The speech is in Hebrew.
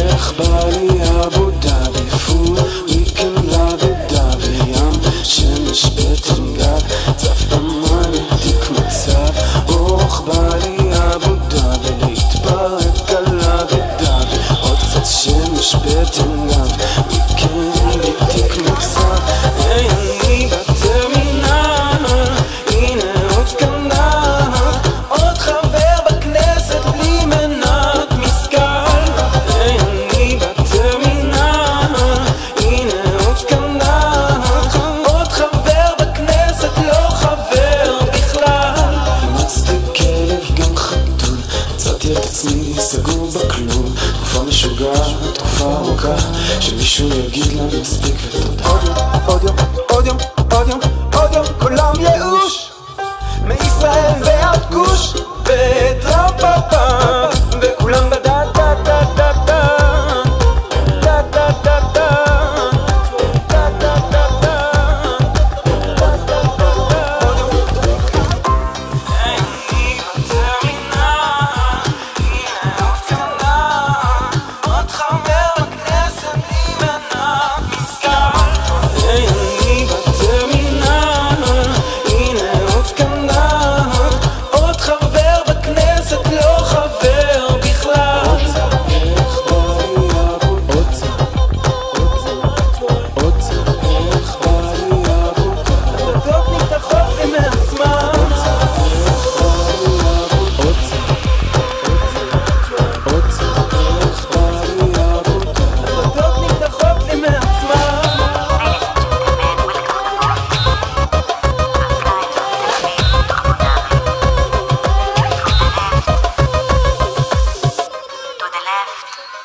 איך בא לי אבו דאבי פול weekend lovey dovey ים שמש גב צף במים תיק מצב. אוח בא לי אבו דאבי להתפרק על אבי דאבי עוד קצת שמש בטן עצמי סגור בכלום. תקופה משוגעת, תקופה ארוכה שמישהו יגיד לנו מספיק ותודה. עוד יום, עוד יום, עוד יום, עוד יום left.